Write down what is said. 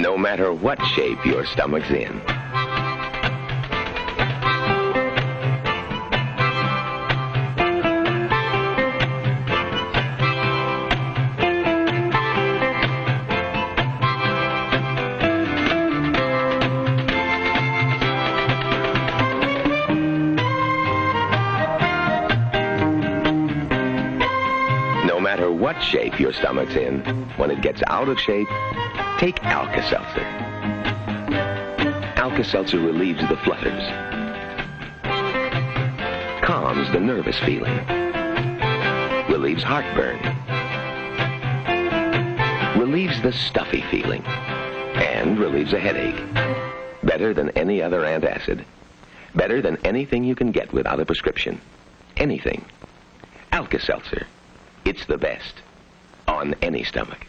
No matter what shape your stomach's in. No matter what shape your stomach's in, when it gets out of shape, take Alka-Seltzer. Alka-Seltzer relieves the flutters, calms the nervous feeling, relieves heartburn, relieves the stuffy feeling, and relieves a headache. Better than any other antacid. Better than anything you can get without a prescription. Anything. Alka-Seltzer. It's the best. On any stomach.